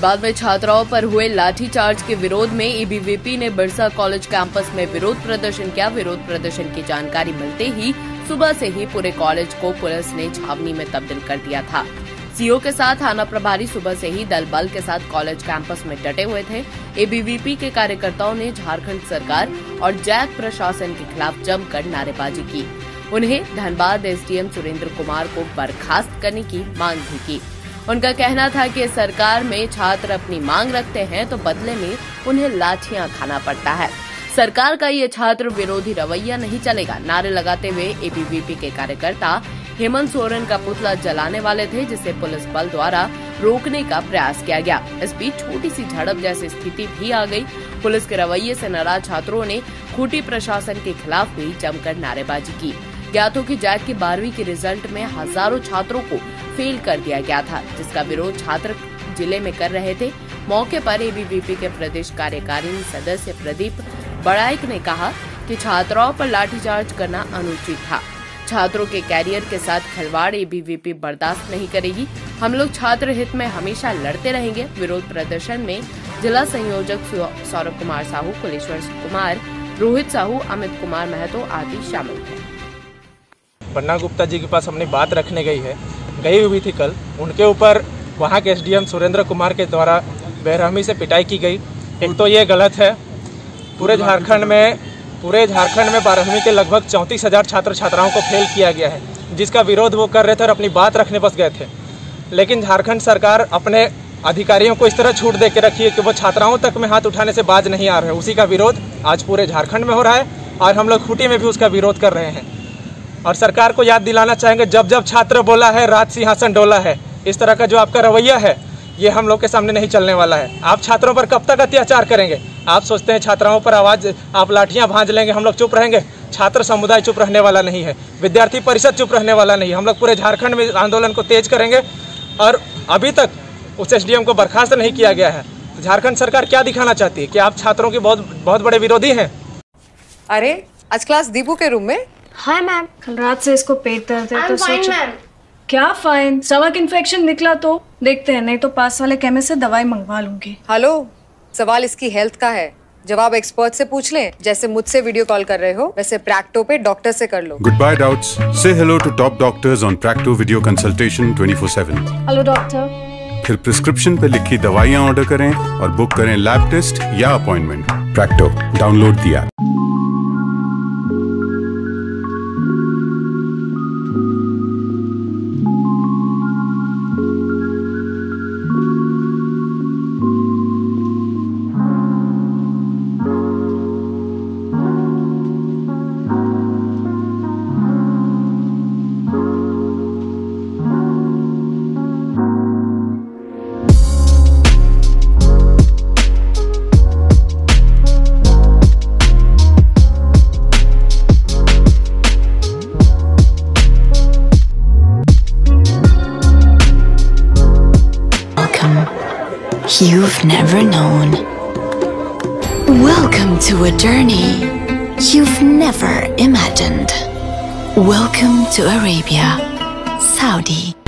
धनबाद में छात्राओं पर हुए लाठीचार्ज के विरोध में एबीवीपी ने बिरसा कॉलेज कैंपस में विरोध प्रदर्शन किया। विरोध प्रदर्शन की जानकारी मिलते ही सुबह से ही पूरे कॉलेज को पुलिस ने छावनी में तब्दील कर दिया था। सीओ के साथ थाना प्रभारी सुबह से ही दल बल के साथ कॉलेज कैंपस में डटे हुए थे। एबीवीपी के कार्यकर्ताओं ने झारखंड सरकार और जैक प्रशासन के खिलाफ जमकर नारेबाजी की। उन्हें धनबाद एसडीएम सुरेंद्र कुमार को बर्खास्त करने की मांग भी की। उनका कहना था कि सरकार में छात्र अपनी मांग रखते हैं तो बदले में उन्हें लाठियाँ खाना पड़ता है। सरकार का ये छात्र विरोधी रवैया नहीं चलेगा। नारे लगाते हुए एबीवीपी के कार्यकर्ता हेमंत सोरेन का पुतला जलाने वाले थे, जिसे पुलिस बल द्वारा रोकने का प्रयास किया गया। इस बीच छोटी सी झड़प जैसी स्थिति भी आ गई। पुलिस के रवैये से नाराज़ छात्रों ने खूटी प्रशासन के खिलाफ भी जमकर नारेबाजी की। ज्ञात हो कि जैक की बारहवीं के रिज़ल्ट में हज़ारों छात्रों को फेल कर दिया गया था, जिसका विरोध छात्र ज़िले में कर रहे थे। मौके पर एबीवीपी के प्रदेश कार्यकारिणी सदस्य प्रदीप बड़ाइक ने कहा कि छात्राओं पर लाठीचार्ज करना अनुचित था। छात्रों के कैरियर के साथ खिलवाड़ एबीवीपी बर्दाश्त नहीं करेगी। हम लोग छात्र हित में हमेशा लड़ते रहेंगे। विरोध प्रदर्शन में जिला संयोजक सौरभ कुमार साहू, कुलेश्वर कुमार, रोहित साहू, अमित कुमार महतो आदि शामिल थे पन्ना गुप्ता जी के पास हमने बात रखने गई है। गई हुई थी कल। उनके ऊपर वहाँ के एसडीएम सुरेंद्र कुमार के द्वारा बेरहमी से पिटाई की गई। एक तो ये गलत है। पूरे झारखंड में पूरे झारखंड में बारहवीं के लगभग चौंतीस हज़ार छात्र छात्राओं को फेल किया गया है, जिसका विरोध वो कर रहे थे और अपनी बात रखने बस गए थे। लेकिन झारखंड सरकार अपने अधिकारियों को इस तरह छूट दे के रखी है कि वो छात्राओं तक में हाथ उठाने से बाज नहीं आ रहे उसी का विरोध आज पूरे झारखंड में हो रहा है और हम लोग खूटी में भी उसका विरोध कर रहे हैं। और सरकार को याद दिलाना चाहेंगे, जब जब छात्र बोला है, राज सिंहासन डोला है। इस तरह का जो आपका रवैया है, ये हम लोग के सामने नहीं चलने वाला है। आप छात्रों पर कब तक अत्याचार करेंगे? आप सोचते हैं छात्राओं पर आवाज़, आप लाठियाँ भांज लेंगे, हम लोग चुप रहेंगे? छात्र समुदाय चुप रहने वाला नहीं है। विद्यार्थी परिषद चुप रहने वाला नहीं है। हम लोग पूरे झारखंड में आंदोलन को तेज करेंगे और अभी तक उस एसडीएम को बर्खास्त नहीं किया गया है। झारखंड सरकार क्या दिखाना चाहती है? कि आप छात्रों के बहुत बहुत बड़े विरोधी हैं? अरे, आज क्लास दीपू के रूम में हाय मैम कल रात से इसको पेट दर्द है तो सोचो। क्या फाइन स्टमक इन्फेक्शन निकला तो? देखते हैं नहीं तो पास वाले केमिस्ट से दवाई मंगवा लूँगी। हेलो सवाल इसकी हेल्थ का है। जवाब एक्सपर्ट से पूछ लें जैसे मुझसे वीडियो कॉल कर रहे हो वैसे प्रैक्टो पे डॉक्टर से कर लो। Goodbye doubts. Say hello to top doctors on Practo Video Consultation 24/7. Hello doctor फिर प्रिस्क्रिप्शन पे लिखी दवाइयाँ ऑर्डर करें और बुक करें लैब टेस्ट या अपॉइंटमेंट प्रैक्टो डाउनलोड दिया You've never known. Welcome to a journey you've never imagined. Welcome to Arabia, Saudi.